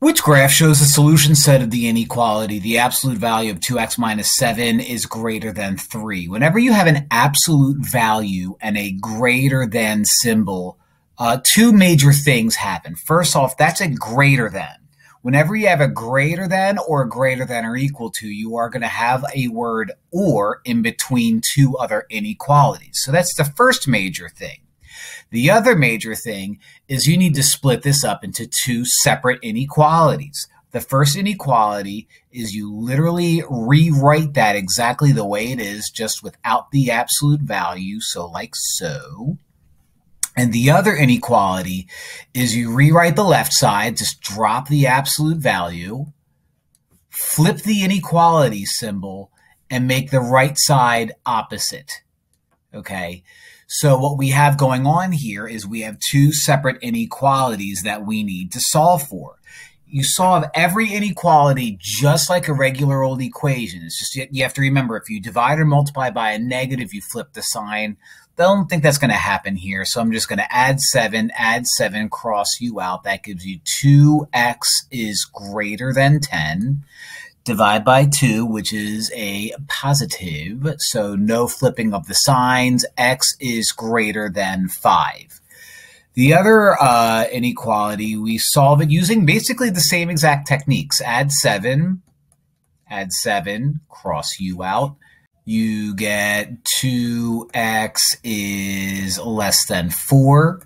Which graph shows the solution set of the inequality, the absolute value of 2x minus 7 is greater than 3. Whenever you have an absolute value and a greater than symbol, uh, two major things happen. First off, that's a greater than. Whenever you have a greater than or a greater than or equal to, you are going to have a word or in between two other inequalities. So that's the first major thing. The other major thing is you need to split this up into two separate inequalities. The first inequality is you literally rewrite that exactly the way it is, just without the absolute value. So, like so. And the other inequality is you rewrite the left side, just drop the absolute value, flip the inequality symbol, and make the right side opposite. Okay. So what we have going on here is we have two separate inequalities that we need to solve for. You solve every inequality just like a regular old equation. It's just you have to remember if you divide or multiply by a negative, you flip the sign. I don't think that's going to happen here. So I'm just going to add 7, add 7, cross u out. That gives you 2x is greater than 10 divide by 2, which is a positive, so no flipping of the signs. x is greater than 5. The other uh, inequality, we solve it using basically the same exact techniques. Add 7, add 7, cross u out. You get 2x is less than 4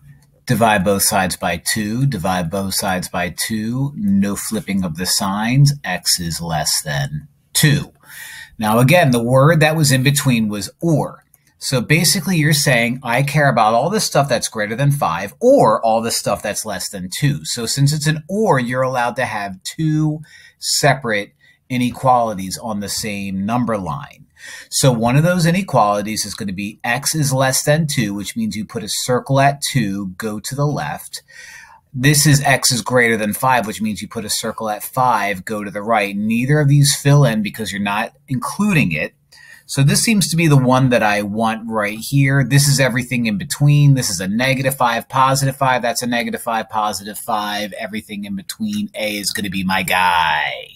divide both sides by 2, divide both sides by 2, no flipping of the signs, x is less than 2. Now again, the word that was in between was or. So basically you're saying I care about all the stuff that's greater than 5 or all the stuff that's less than 2. So since it's an or, you're allowed to have two separate inequalities on the same number line. So one of those inequalities is going to be x is less than 2, which means you put a circle at 2, go to the left. This is x is greater than 5, which means you put a circle at 5, go to the right. Neither of these fill in because you're not including it. So this seems to be the one that I want right here. This is everything in between. This is a negative 5, positive 5. That's a negative 5, positive 5. Everything in between. A is going to be my guy.